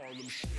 Harlem Shake.